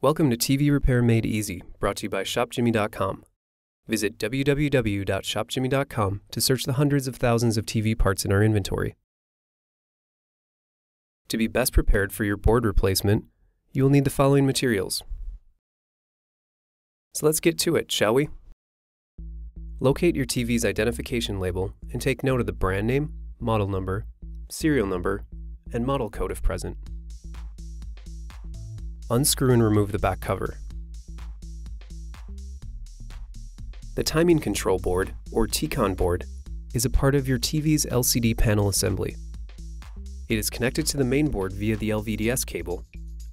Welcome to TV Repair Made Easy, brought to you by ShopJimmy.com. Visit www.shopjimmy.com to search the hundreds of thousands of TV parts in our inventory. To be best prepared for your board replacement, you will need the following materials. So let's get to it, shall we? Locate your TV's identification label and take note of the brand name, model number, serial number, and model code if present. Unscrew and remove the back cover. The timing control board, or TCON board, is a part of your TV's LCD panel assembly. It is connected to the main board via the LVDS cable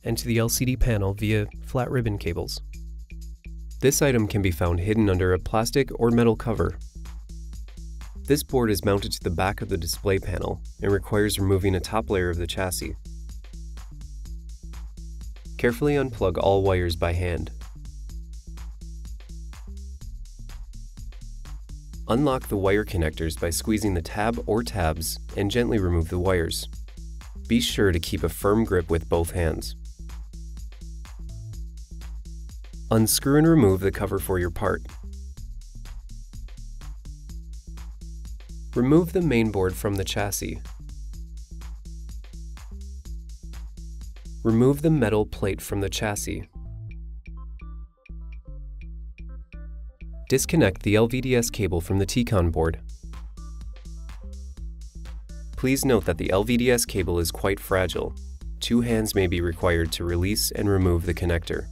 and to the LCD panel via flat ribbon cables. This item can be found hidden under a plastic or metal cover. This board is mounted to the back of the display panel and requires removing a top layer of the chassis. Carefully unplug all wires by hand. Unlock the wire connectors by squeezing the tab or tabs and gently remove the wires. Be sure to keep a firm grip with both hands. Unscrew and remove the cover for your part. Remove the mainboard from the chassis. Remove the metal plate from the chassis. Disconnect the LVDS cable from the TCON board. Please note that the LVDS cable is quite fragile. Two hands may be required to release and remove the connector.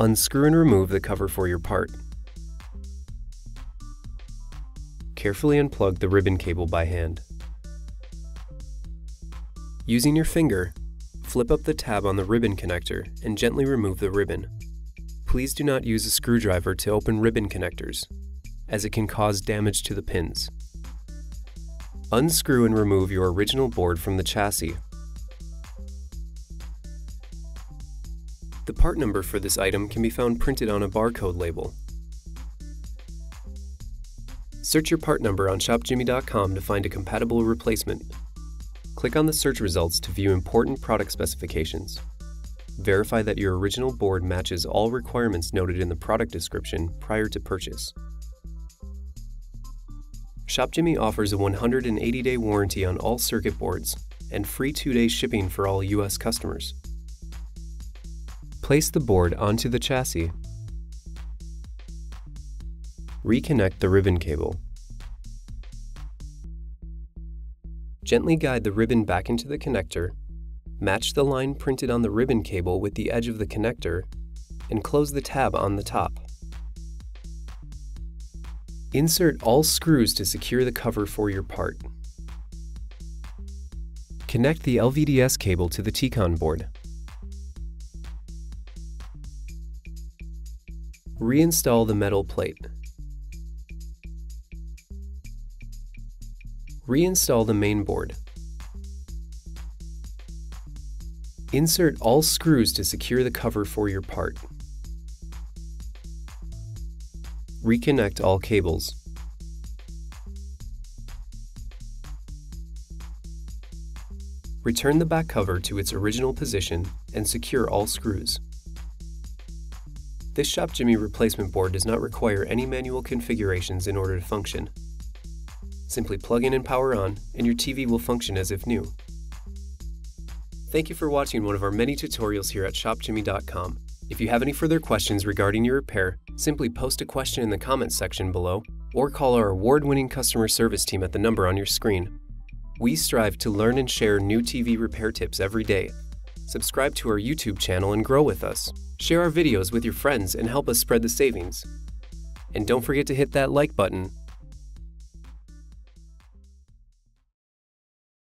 Unscrew and remove the cover for your part. Carefully unplug the ribbon cable by hand. Using your finger, flip up the tab on the ribbon connector and gently remove the ribbon please do not use a screwdriver to open ribbon connectors, as it can cause damage to the pins. Unscrew and remove your original board from the chassis. The part number for this item can be found printed on a barcode label. Search your part number on ShopJimmy.com to find a compatible replacement. Click on the search results to view important product specifications. Verify that your original board matches all requirements noted in the product description prior to purchase. ShopJimmy offers a 180-day warranty on all circuit boards and free 2-day shipping for all U.S. customers. Place the board onto the chassis. Reconnect the ribbon cable. Gently guide the ribbon back into the connector Match the line printed on the ribbon cable with the edge of the connector, and close the tab on the top. Insert all screws to secure the cover for your part. Connect the LVDS cable to the TCON board. Reinstall the metal plate. Reinstall the main board. Insert all screws to secure the cover for your part. Reconnect all cables. Return the back cover to its original position and secure all screws. This ShopJimmy replacement board does not require any manual configurations in order to function. Simply plug in and power on, and your TV will function as if new. Thank you for watching one of our many tutorials here at ShopJimmy.com. If you have any further questions regarding your repair, simply post a question in the comments section below or call our award-winning customer service team at the number on your screen. We strive to learn and share new TV repair tips every day. Subscribe to our YouTube channel and grow with us. Share our videos with your friends and help us spread the savings. And don't forget to hit that like button